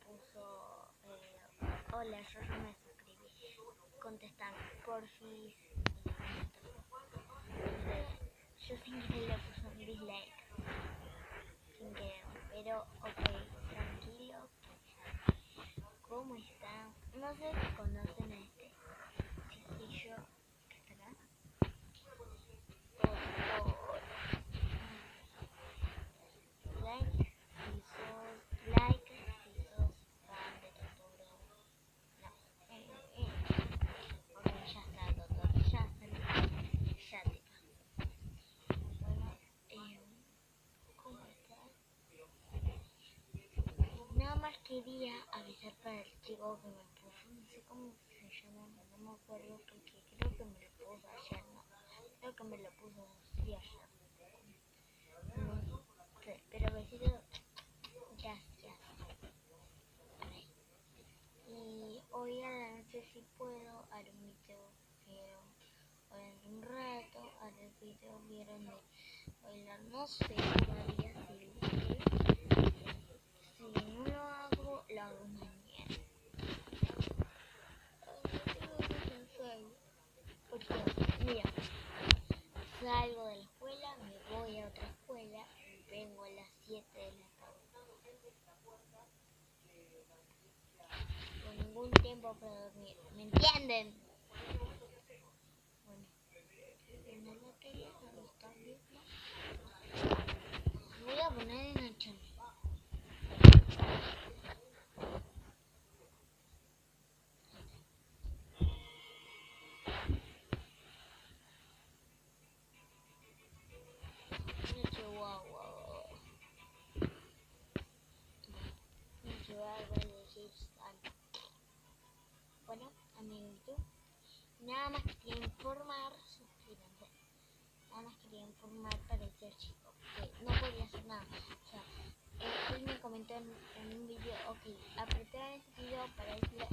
puso, eh, hola, yo ya me suscribí. Contestan, porfis. Y yo sin querer le puso un dislike. Sin querer, pero ok, tranquilo. ¿Cómo están? No sé si conocen quería avisar para el chico que me puso, no sé cómo se llama, no me acuerdo porque creo que me lo puso ayer, no, creo que me lo puso sí ayer. No sé, pero besito, gracias. Y hoy a la noche si puedo haré un video, pero en un rato haré el video, vieron de bailar, no sé todavía si lo haré. Si no lo hago, lo hago mañana. Porque, mira, salgo de la escuela, me voy a otra escuela, vengo a las 7 de la tarde. Con ningún tiempo para dormir. ¿Me entienden? Bueno, amiguito, nada más quería informar, suscríbanse. Nada más quería informar para ese chico que no podía hacer nada. O sea, él, me comentó en, un video, ok, apreté ese video para decirle